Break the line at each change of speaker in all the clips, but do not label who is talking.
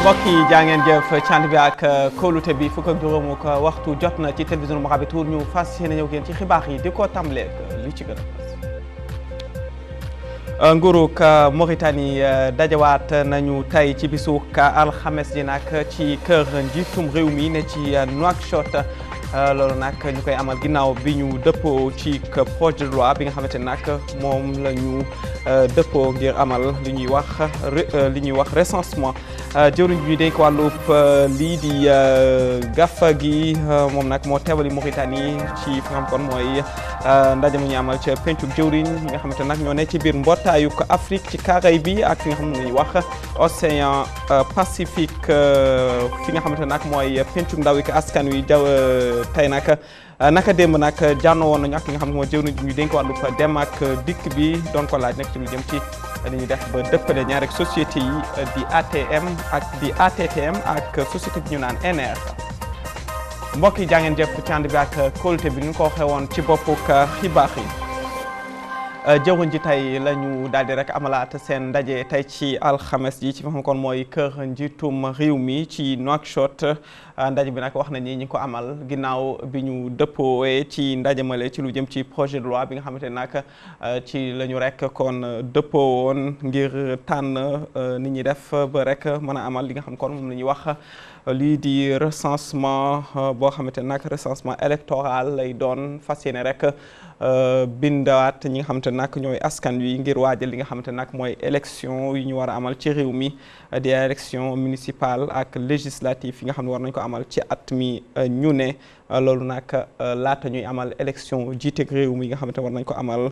mbokk yi jaa ngeen jëf ci ànd bi ak kóolute bi fukk ak juróomu ko waxtu jot na ci télévision Mourabitoun ñu fas yéene ñëw ngeen ci xibaar yi di ko tàmbaleeg li ci gën a nguurug Mauritanie dajawaat nañu tey ci bisu alxames ji nag ci kër njiitum réew mi ne ci Nouakchott loolu nag ñu koy amal ginnaaw bi ñu dëppoo ci projet de loi bi nga xamante ne nag moom la ñu dëppoo ngir amal li ñuy wax li ñuy wax recensement Euh, jëwriñ bi ñu dénk wàllub euh, lii di euh, gafa gi moom nag moo teewali Mauritanie ci fi nga xam kon mooy ndaje mu ñu amal ca pencub jëwriñ ñi nga xamante nag ñoo ne ci biir mbootaayu ko Afrique ci Caraïbes bi ak fi nga xam ne ñuy wax océan Pacifique fi nga xamante nag mooy pencub ndaw yi ko askan wi jaw tey nag Euh, naka démb nag euh, jànno woon nañu ak ki nga xam ne moo jëw na ñu dénk wàllu dem ak euh, dikk bi doon ko laaj nag ci lu jëm ci li ñuy def ba dëppale ñaar rek société yi di ATM ak di ATTM ak société bi ñu naan NR mbokk yi jaa ngeen jëf ci ànd bi ak kóolute bi ñu ko waxee woon ci boppu xibaar yi Euh, jëwriñ ji tey la ñu daal di rek amalaat seen ndaje tey ci alxames ji ci fi xam kon mooy kër njiitum réew mi ci Nouakchott ndaje bi nag wax nañu ñi ko amal ginnaaw bi ñu dëppoowee ci ndajamale ci lu jëm ci projet de loi bi nga xamante ne nag ci la ñu rek kon dëppoo woon ngir tànn nit ñi def ba rek mën a amal li nga xam kon moom la ñuy wax lii di recensement boo xamante nag recensement électoral lay doon fas yéene rek bindaat ñi nga xamante nag ñooy askan wi ngir waajal li nga xamante nag mooy élection yu ñu war a amal ci réew mi di élection municipale ak législative yi nga xam ne war nañ ko amal ci at mi ñu ne loolu nag laata ñuy amal élection jiite réew mi nga xamante war nañ ko amal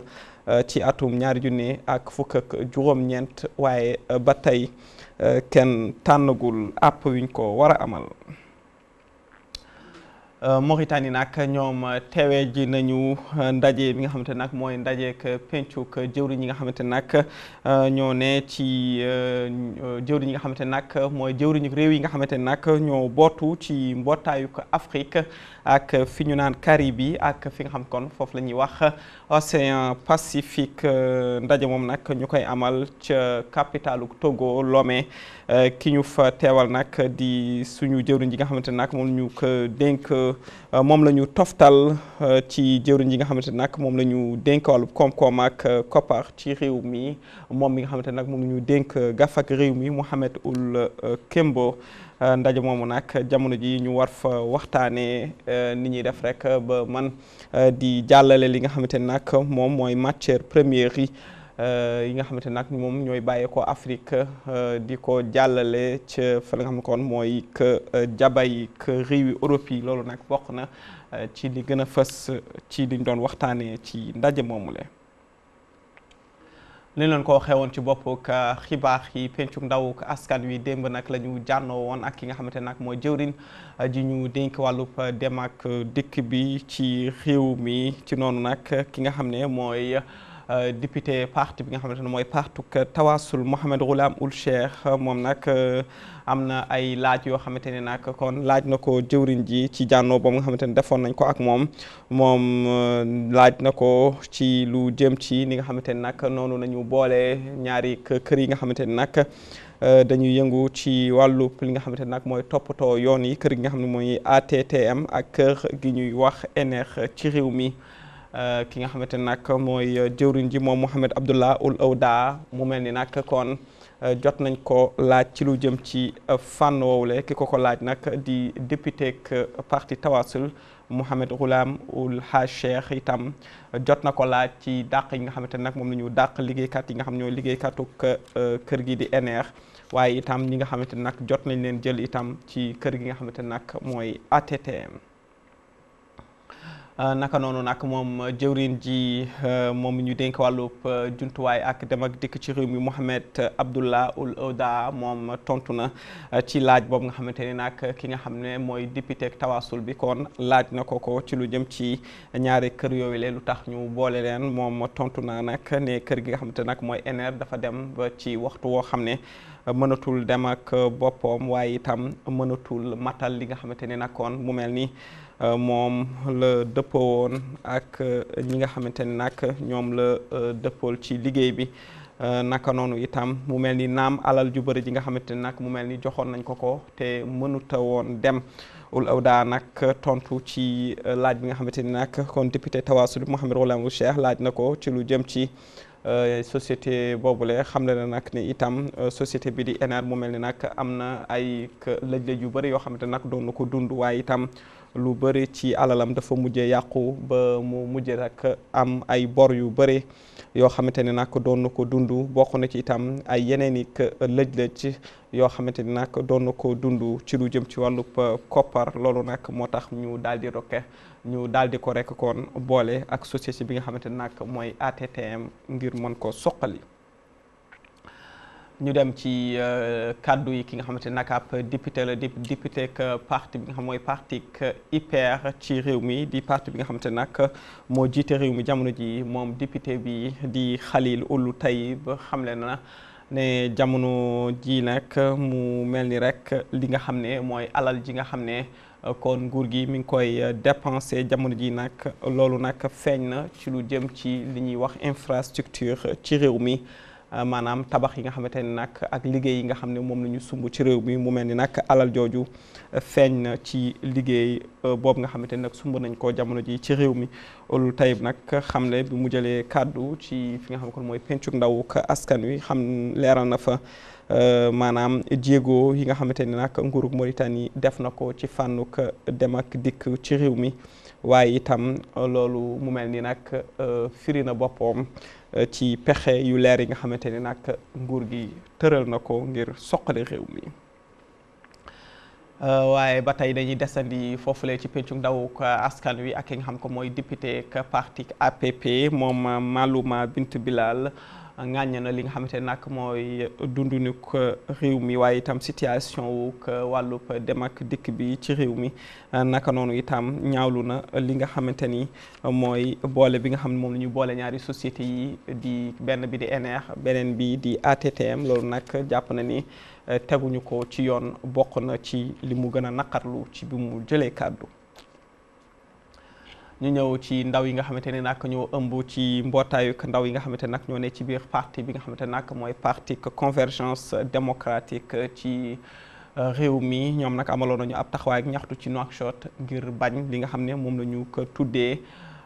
ci atum ñaari junne ak fukk ak juróom-ñeent waaye ba tey kenn tànnagul àpp wiñ ko war a amal. Euh, Mauritanie nag ñoom euh, teewee ji nañu euh, ndaje bi nga xamante nag mooy ndajeek pencuk jëwriñ ñi nga xamante nag ñoo ne ci jëwriñ ñi nga xamante nag mooy jëwriñu réew yi nga xamante nag ñoo bootu ci mbootaayu ko Afrique ak fi ñu naan Caraïbes bi ak fi nga xam kon foofu la ñuy wax Océan Pacifique ndaje moom nag ñu koy amal ca capitalu Togo Lomé ki ñu fa teewal nag di suñu jëwriñ ji nga xamante ne nag moom ñu ko dénk moom la ñu toftal ci jëwriñ ji nga xamante ne nag moom la ñu dénk wàllu koom-koom ak koppar ci réew mi moom mi nga xamante ne nag moom la ñu dénk gaf ak réew mi Mohamed Ould Kembo ndaje moomu nag jamono ji ñu war fa waxtaanee ni ñuy def rek ba man di jàllale li nga xamante ne nag moom mooy matière première yi yi nga xamante nag moom ñooy bàyyeekoo Afrique di ko jàllale ca fa nga xam ne kon mooy que jaba yi que réewi Europe yi loolu nag bokk na ci li gën a fës ci liñ doon waxtaanee ci ndaje moomu le li leen ko waxee woon ci boppuk xibaar yi pencuk ndawuk askan wi démb nag la ñu jànnoo woon ak ki nga xamante nag mooy jëwrin ji ñu dénk wàllub dem ak dikk bi ci réew mi ci noonu nag ki nga xam ne mooy député parti bi nga xamante ne mooy partuk Tawasul Mohamed Ghulam Ould Cheikh moom nag am na ay laaj yoo xamante ne nag kon laaj na ko jëwrin ji ci jànnoo boobu nga xamante ne defoon nañ ko ak moom moom euh, laaj na ko ci lu jëm ci ni nga xamante ni nag noonu nañu boole ñaari kër yi nga xamante ni nag Euh, dañuy yëngu ci wàllu li nga xamante nag mooy toppatoo yoon yi kër gi nga xam ne mooy ATTM ak kër gi ñuy wax ENER ci réew mi euh, ki nga xamante nag mooy jëwriñ ji moom Mouhamed Abdallah Ould Awda mu mel ni nag kon euh, jot nañ ko laaj ci lu jëm ci fànn woowule ki ko ko laaj nag di député ak parti Tawasul Mouhamed Ghulam ul Haj Cheikh itam jot na ko laaj ci dàq yi nga xamante ne nag moom la ñu dàq liggéeykat yi nga xam ñooy liggéeykatu kër gi di ENER waaye itam ñi nga xamante ne nag jot nañ leen jël itam ci kër gi nga xamante ne nag mooy ATTM. naka noonu nag moom jëwriñ ji moom ñu dénk wàllub jumtuwaay ak dem ak dikk ci réew mi Mohamed Abdullah Ould Ouda moom tontu na ci laaj boobu nga xamante ni nag ki nga xam ne mooy député ak tawaasul bi kon laaj na ko ko ci lu jëm ci ñaari kër yooyu lee lu tax ñu boole leen moom tontu naa nag ne kër gi nga xamante nag mooy ENER dafa dem ba ci waxtu woo xam ne mënatul dem ak boppam waaye itam mënatul matal li nga xamante ni nag kon mu mel ni moom la dëppoo woon ak ñi nga xamante ni nag ñoom la dëppool ci liggéey bi naka noonu itam mu mel ni naam alal ju bëri ji nga xamante ne nag mu mel ni joxoon nañ ko ko te mënuta woon dem ul awda nag tontu ci laaj bi nga xamante ni nag kon député Tawassul Mouhamed Gholam Cheikh laaj na ko ci lu jëm ci société boobule xam le na nag ni itam société bi di ENAR mu mel ni nag am na ay lëj-lëj yu bëri yoo xamante nag doon na ko dund waaye itam lu bëri ci alalam dafa mujjee yàqu ba mu mujjee rek am ay bor yu bëri yoo xamante ne nag doon na ko dund bokk na ci itam ay yeneen i lëj-lëj yoo xamante ni nag doon na ko dund ci lu jëm ci wàllub koppar loolu nag moo tax ñu daal di rokke ñu daal di ko rek kon boole ak société bi nga xamante ni nag mooy ATTM ngir mën ko soqali. ñu dem ci euh, kàddu yi ki nga xamante ne naka ab député la di député ak euh, parti bi nga xam mooy parti ak IPR ci réew mi di parti bi nga xamante ne nag moo jiite réew mi jamono ji moom député bi di Khalil Ould Tayib xamle na ne jamono ji nag mu mel ni rek li nga xam ne mooy alal ji nga xam ne kon nguur gi mi ngi koy dépensé jamono ji nag loolu nag feeñ na ci lu jëm ci li ñuy wax infrastructure ci réew mi maanaam tabax yi nga xamante ni nag ak liggéey yi nga xam ne moom la ñu sumb ci réew mi mu mel ni nag alal jooju feeñ na ci liggéey boobu nga xamante ni nag sumb nañ ko jamono ji ci réew mi lu tayib nag xam ne bi mu jëlee kàddu ci fi nga xam ne kon mooy pencuk ndawuk askan wi xam leeral na fa maanaam jéego yi nga xamante ni nag nguurug Mauritanie def na ko ci fànnuk dem ak dikk ci réew mi waaye itam loolu mu mel ni nag firi na boppam ci pexe yu leer yi nga xamante ni nag nguur gi tëral na ko ngir soqali réew mi Euh, waaye ba tey dañuy desandi foofule ci pencum ndaw askan wi ak ki nga xam ko mooy député ak parti APP moom Malouma Bintou Bilal ŋàññ na li nga xamante ne nag mooy dundinu ko réew mi waaye itam situation wu ko wàllub dem ak dikk bi ci réew mi naka noonu itam ñaawlu na li nga xamante ni mooy boole bi nga xam ne moom la ñu boole ñaari société yi di benn bi di NR beneen bi di ATTM loolu nag jàpp na ni eh, teguñu ko ci yoon bokk na ci li mu gën a naqarlu ci bi mu jëlee kàddu ñu ñëw ci ndaw yi nga xamante ne nag ñoo ëmb ci mbootaayu ndaw yi nga xamante ne nag ñoo ne ci biir parti bi nga xamante ne nag mooy parti convergence démocratique ci euh, réew mi ñoom nag amaloon nañu ab taxawaay ak ñaxtu ci Nouakchott ngir bañ li nga xam ne moom la ñu ko tuddee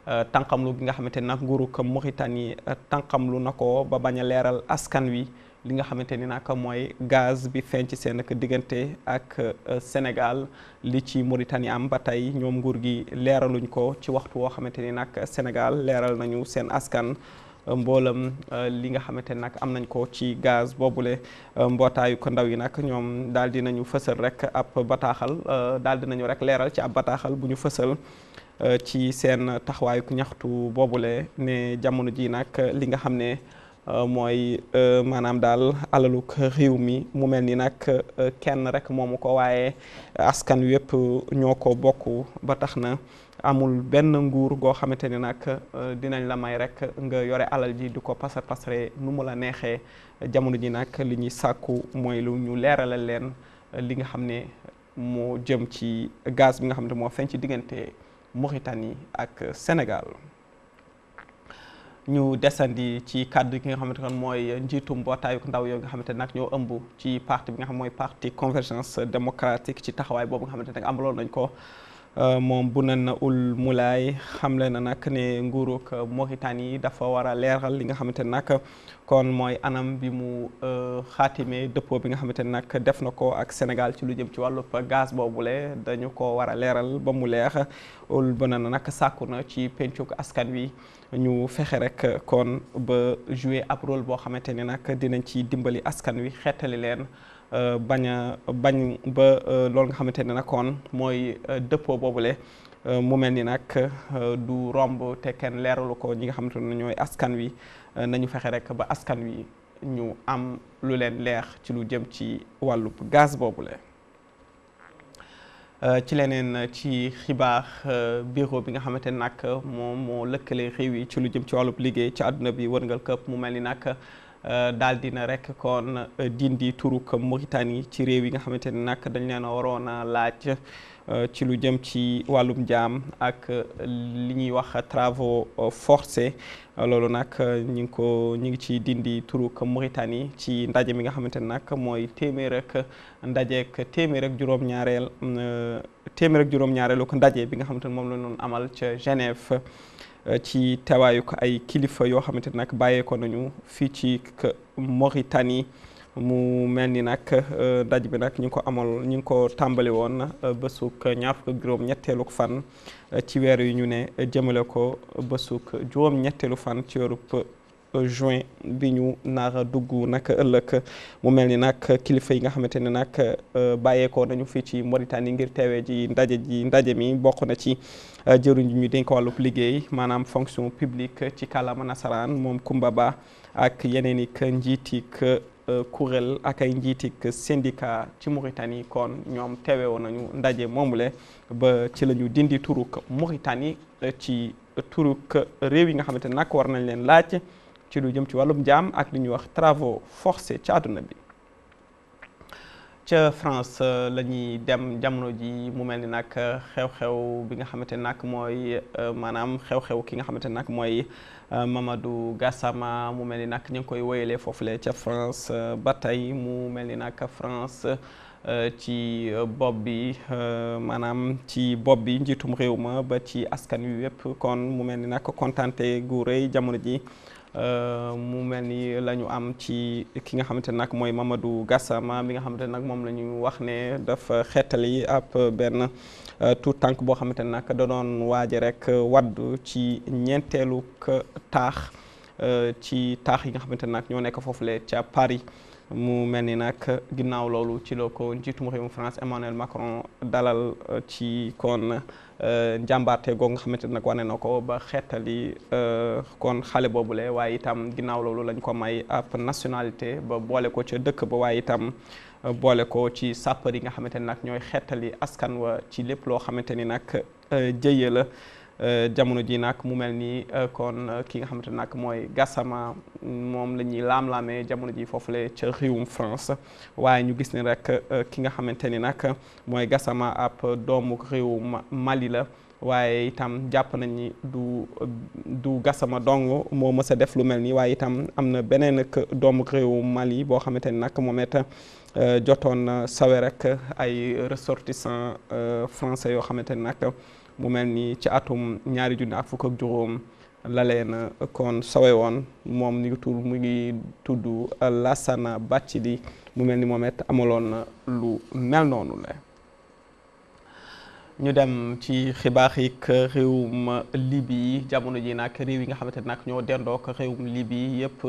Euh, tànqamlu gi nga xamante nag nguurug Mauritanie euh, tànqamlu na ko ba bañ a leeral askan wi li nga xamante ni nag mooy gaz bi feeñ ci seen diggante ak Sénégal li ci Mauritanie am ba tey ñoom nguur gi leeraluñ ko ci waxtu woo xamante ni nag Sénégal leeral nañu seen askan mboolam li nga xamante ni nag am nañ ko ci gaz boobule mbootaayu ko ndaw yi nag ñoom daal di nañu fësal rek ab bataaxal daal di nañu rek leeral ci ab bataaxal bu ñu fësal ci seen taxawaayu ñaxtu boobule ne jamono ji nag li nga xam ne Euh, mooy euh, maanaam daal alaluk réew mi mu mel ni nag euh, kenn rek moomu ko waaye askan wépp ñoo ko bokk ba tax na amul benn nguur goo xamante ni nag euh, dinañ la may rek nga yore alal ji di ko pasar pasare nu mu la neexee jamono ji nag li ñuy sàkku mooy lu ñu leeralal leen euh, li nga xam ne moo jëm ci gaz bi nga xam ne moo feeñ ci diggante Mauritanie ak Sénégal. ñu desandi ci kàddu ki nga xamante ne mooy njiitu mbootaayu ndaw yoo nga xamante ne nag ñoo ëmb ci parti bi nga xam mooy parti convergence démocratique ci taxawaay boobu nga xamante ne nag amaloon nañ ko moom bu nen na ul mulaay xamle na nag ne nguurug Mauritanie dafa war a leeral li nga xamante ne nag kon mooy anam bi mu euh, xaatimee dëppoo bi nga xamante ne nag def na ko ak Sénégal ci lu jëm ci wàllub gaz boobule dañu ko war a leeral ba mu leex ul ba na nag sàkku na ci pencuk askan wi ñu fexe rek kon ba jouer ab rôle boo xamante ni nag dinañ ci dimbali askan wi xettali leen euh, bañ a bañ ba euh, loolu nga xamante ne nag kon mooy euh, dëppoo boobule mu mel ni nag du romb te kenn leeralu ko ñi nga xamante ne ñooy askan wi nañu fexe rek ba askan wi ñu am lu leen leer ci lu jëm ci wàllub gaz boobule. ci leneen ci xibaar bureau bi nga xamante ne nag moom moo lëkkale réew yi ci lu jëm ci wàllub liggéey ci àdduna bi wërngal këpp mu mel ni nag daal dina rek kon dindi turuk Mauritanie ci réew yi nga xamante ni nag dañ leen a waroon a laaj ci lu jëm ci wàllum jaam ak li ñuy wax travaux forcés loolu nag ñu ngi ko ñu ngi ci dindi turuk Mauritanie ci ndaje mi nga xamante ni nag mooy téeméer ak ndajeek téeméer ak juróom-ñaareel téeméer ak juróom-ñaareelu ko ndaje bi nga xamante ne moom la doon amal ca Genève ci teewaayu ko ay kilifa yoo xamante ne nag bàyyeekoo nañu fii ci Mauritanie mu mel ni nag ndaje bi nag ñu ngi ko amal ñu ngi ko tàmbali woon bésuk ñaar fukk ak juróom-ñetteelu fan ci weer yu ñu ne jëmale ko bésuk juróom-ñetteelu fan ci weeru juin bi ñu nar a dugg nag ëllëg mu mel ni nag kilifa yi nga xamante ne nag bàyyeekoo nañu fii ci Mauritanie ngir teewee ji ndaje ji ndaje mi bokk na ci jëruñ ñu dénk wàllub liggéey maanaam fonction publique ci kàllaama nasaraan moom Kumba Ba ak yeneen i njiitik kuréel ak ay njiitik syndicat ci Mauritanie kon ñoom teewee woon nañu ndaje moomule ba ci la ñu dindi turuk Mauritanie ci turuk réew yi nga xamante nag war nañ leen laaj ci lu jëm ci wàllum jaam ak li ñuy wax travaux forcés ci àdduna bi ca France la ñuy dem jamono ji mu mel ni nag xew-xew bi nga xamante nag mooy maanaam xew-xew ki nga xamante nag mooy Mamadou Gassama mu mel ni nag ñu ngi koy woyalee foofule ca France ba tey mu mel ni nag France Euh, ci euh, bopp bi euh, maanaam ci bopp bi njiitum réew ma ba ci askan wi yëpp kon mu mel ni nag kontante gu rëy jamono ji mu mel ni la ñu am ci ki nga xamante ne nag mooy Mamadou Gassama bi nga xamante ne nag moom la ñu wax ne dafa xeetali ab benn tout tànk boo xamante ne nag da doon waaje rek waddu ci ñeenteelu taax ci taax yi nga xamante ne nag ñoo nekk foofule ca Paris mu mel ni nag ginnaaw loolu ci la ko njiitum réewum France Emmanuel Macron dalal ci kon njàmbaarte googu nga xamante ne nag wane na ko ba xeetali kon xale boobule waaye itam ginnaaw loolu lañ ko may ab nationalité ba boole ko ca dëkk ba waaye itam boole ko ci sapeur yi nga xamante ni nag ñooy xeetali askan wa ci lépp loo xamante ni nag euh, jëye la euh, jamono ji nag mu mel nii euh, kon euh, ki nga xamante ne nag mooy Gassama moom la ñuy laam-laamee jamono ji foofule ca réewum France waaye ñu gis ni rek euh, ki nga xamante ni nag mooy Gassama ab doomu réewum Mali la waaye itam jàpp nañ ni du du Gassama dong moo mës a def lu mel nii waaye itam am na beneen ak doomu réewum Mali boo xamante ni nag moom it Euh, jotoon na sawe rek ay ressortissants euh, français yoo xamante ne nag mu mel ni ci atum ñaari junni ak fukk ak juróom la leen kon sawe woon moom ni ngi tudd mu ngi tudd Lassana Bathily mu mel ni moom it amaloon na lu mel noonu la ñu dem ci xibaar yi réewum Libye jamono ji nag réew yi nga xamante ne nag ñoo dendoo ak réewum Libye yëpp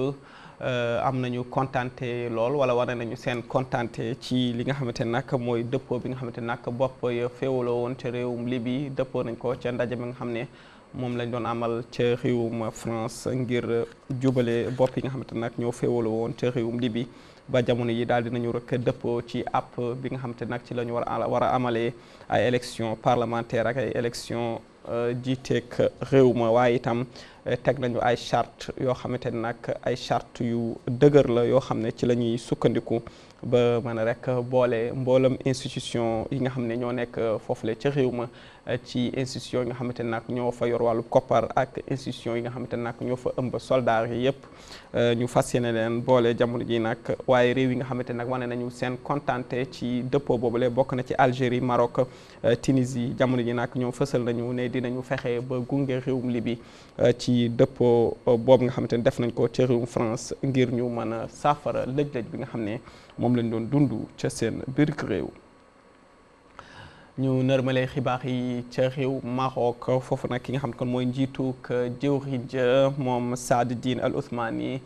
am nañu kontante lool wala wane nañu seen kontante ci li nga xamante ne nag mooy dëppoo bi nga xamante ne nag bopp ya féewaloo woon ca réewum Libye dëppoo nañ ko ca ndaje mi nga xam ne moom lañ doon amal ca réewum France ngir jubale bopp yi nga xamante ne nag ñoo féewaloo woon ca réewum Libye ba jamono yi daal dinañu rek dëppoo ci app bi nga xam te nag ci la ñu war a war a amalee ay élection parlementaire ak ay élection jiiteeg réew ma waaye itam teg nañu ay charte yoo xamante ne nag ay charte yu dëgër la yoo xam ne ci la ñuy sukkandiku ba mën a rek boole mboolem institution yi nga xam ne ñoo nekk foofule ca réew ma ci institution yi nga xamante ne nag ñoo fa yor wàllu koppar ak institution yi nga xamante ne nag ñoo fa ëmb soldaar yi yëpp euh, ñu fas yéene leen boole jamono ji nag waaye réew yi nga xamante nag wane nañu seen kontante ci dëppoo boobule bokk na ci Algérie Maroc euh, Tunisie jamono ji nag ñoom fësal nañu ne dinañu fexe ba gunge réewum Libye euh, ci dëppoo euh, boobu nga xamante ne def nañ ko ci réewum France ngir ñu mën a saafara lëj-lëj bi nga xam ne moom lañ doon dund ca seen biir réew. ñu nërmale xibaar yi ca réew Maroc foofu nag ki nga xam kon mooy njiituk jëwriñ ja moom Saad Din Al Ousmani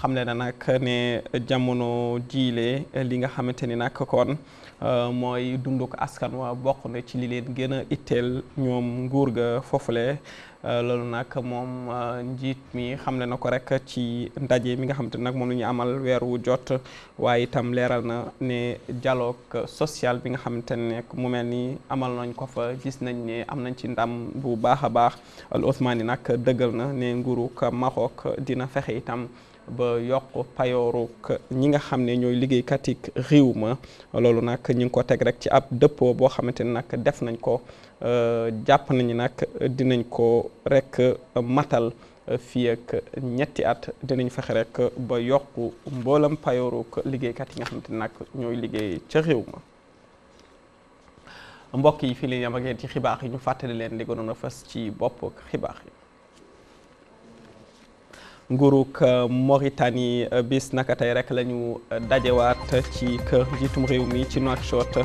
xamle na nag ne jamono jiile li nga xamante ni nag kon mooy dunduk askan wa bokk na ci li leen gën a itteel ñoom nguur ga foofule loolu nag moom njiit mi xamle na ko rek ci ndaje mi nga xamante ni nag moom la ñu amal weer wu jot waaye itam leeral na ne dialogue social bi nga xamante ne nekk mu mel ni amal nañ ko fa gis nañ ne am nañ ci ndam bu baax a baax al Ousmane nag dëggal na ne nguurug Maroc dina fexe itam ba yokk payooruk ñi nga xam ne ñooy liggéeykat yi réew ma loolu nag ñu ngi ko teg rek ci ab dëppoo boo xamante ne nag def nañ ko jàpp nañu nag dinañ ko rek matal fii ak ñetti at dinañ fexe rek ba yokk mboolam payooruk liggéeykat yi nga xamante nag ñooy liggéey ca réew ma mbokk yi fii la ñu am ak yéen ci xibaar yi ñu fàttali leen di gënoon a fës ci bopp xibaar yi. nguurug Mauritanie bis naka tey rek la ñu dajewaat ci kër njiitum réew mi ci Nouakchott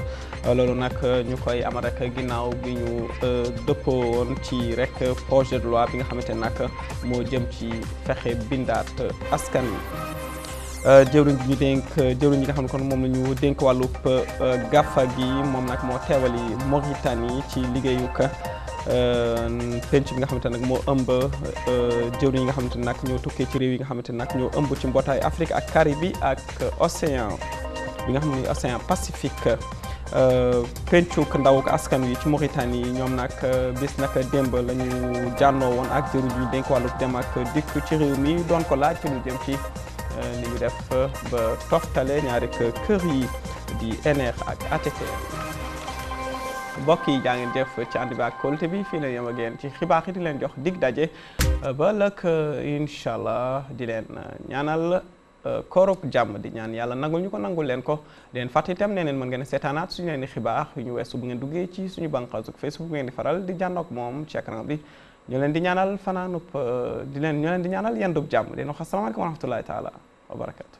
loolu nag euh, ñu koy amal rek ginnaaw bi ñu euh, dëppoo woon ci rek projet de loi bi nga xamante nag moo jëm ci fexe bindaat askan wi. Euh, jëwriñ ji ñu dénk jëwriñ ji nga xam ne kon moom la ñu dénk wàllub gàffa gi moom nag moo teewali Mauritanie ci liggéeyu ka penc bi nga xamante nag moo ëmb jëwriñ yi nga xamante nag ñoo tukkee ci réew yi nga xamante nag ñoo ëmb ci mbootaayu Afrique ak Caraïbes ak océan bi nga xam ne océan Pacifique pencuk ndawuk askan wi ci Mauritanie ñoom nag bis nag démb la ñu jànnoo woon ak jëru ji dénk wàllu dem ak dikk ci réew mi doon ko laaj ci lu jëm ci li ñu def ba toftale ñaari kër yi di ENER ak ATT mbokk yi jaa ngeen jëf ci ànd bi ak kóolute bi fii la yem ak yéen ci xibaar yi di leen jox dig daje ba lëkk incha allah di leen ñaanal Euh, kooruk jàmm di ñaan yàlla nangul ñu ko nangul leen ko di leen fàttali itam ne leen mën ngeen a seetaanaat suñu leen di xibaar yu ñu weesu bu ngeen duggee ci suñu bànqaasu Facebook bu ngeen di faral di jàndoog moom ci écran bi ñu leen di ñaanal fanaanub euh, di leen ñu leen di ñaanal yendub jàmm di leen wax asalaamaaleykum wa rahmatullahi taala wa barakatu